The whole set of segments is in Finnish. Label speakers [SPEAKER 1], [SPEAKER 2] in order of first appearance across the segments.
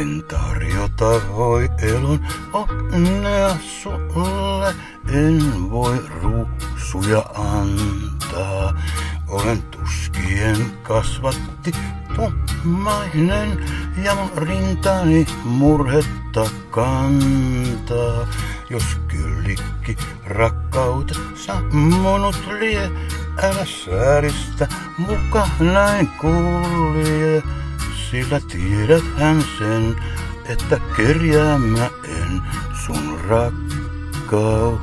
[SPEAKER 1] En tarjota voi elon onnea sulle, en voi ruusuja antaa. Olen tuskien kasvatti tummainen ja mun rintani murhetta kantaa. Jos kyllikki rakkautta sammunut lie, älä sääristä muka näin kulje. Sillä tiedät hän sen, että kerjäämä en sun rakkauttas.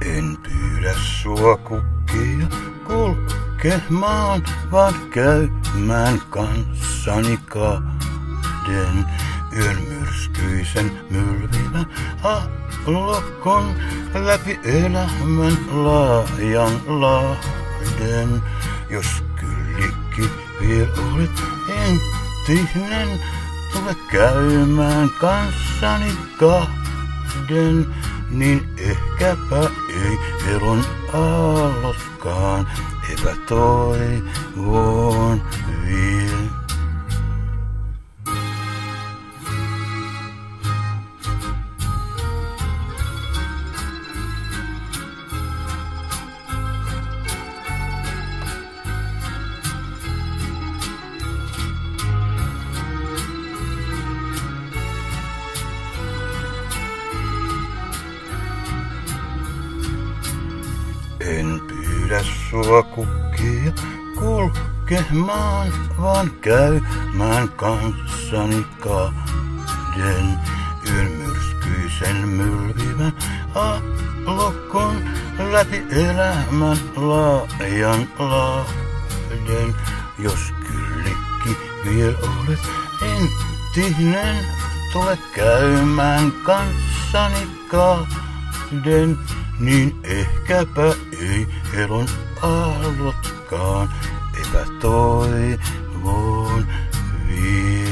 [SPEAKER 1] En pyydä sua kukkia kulkemaan, vaan käymään kanssani kahden yön myrskyisen mylvivän aallokon läpi elämän laajan lahden. Jos kyllikki vielä olet entinen, tule käymään kanssani kahden niin ehkäpä ei elon aallotkaan epätoivon vie. En pyydä sua kukkia kulkemaan, vaan käymään kanssani kahden yön myrskyisen mylvivän aallokon läpi elämän laajan lahden. Jos kyllikki vielä olet entinen, tule käymään kanssani kahden niin ehkäpä ei elon aallotkaan epätoivon vie.